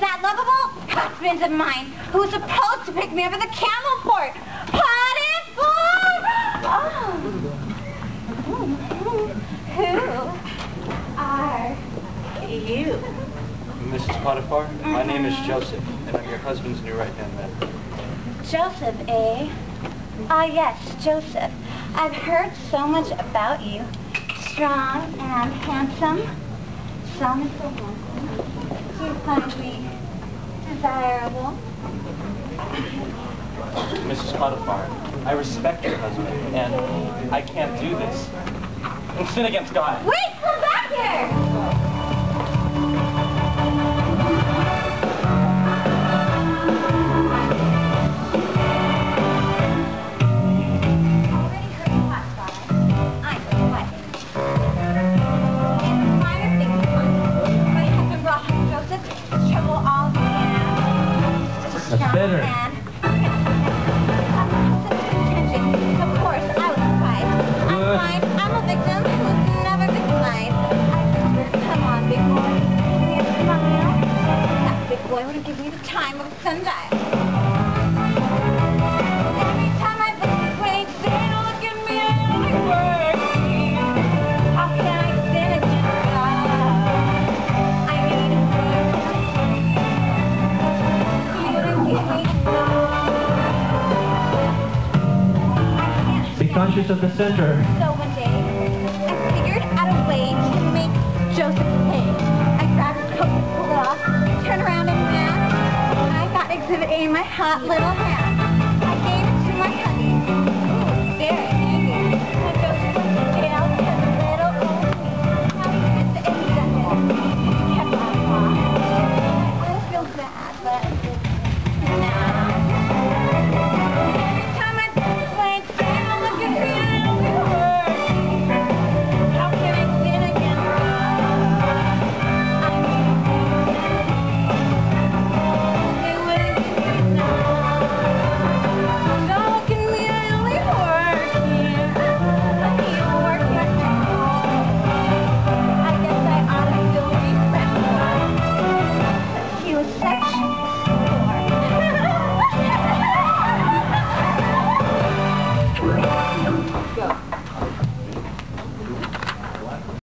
that lovable husband of mine who was supposed to pick me up at the camel port. Potiphar! Oh. Who are you? Mrs. Potiphar, my name is Joseph, and I'm your husband's new right-hand man. Joseph, eh? Ah, yes, Joseph. I've heard so much about you. Strong and handsome. Is so find me desirable. Mrs. Potiphar, I respect your husband, and I can't do this. And sin against God. Wait, come back here! I'm Good. I'm a victim who was never victimized. Come on, big boy. Give big boy would have given me the time of a sundial. Conscious of the center. so one day, I figured out a way to make Joseph pay. I grabbed his coat and pulled it off, turned around and ran. I got Exhibit A in my hot little hand. Thank you.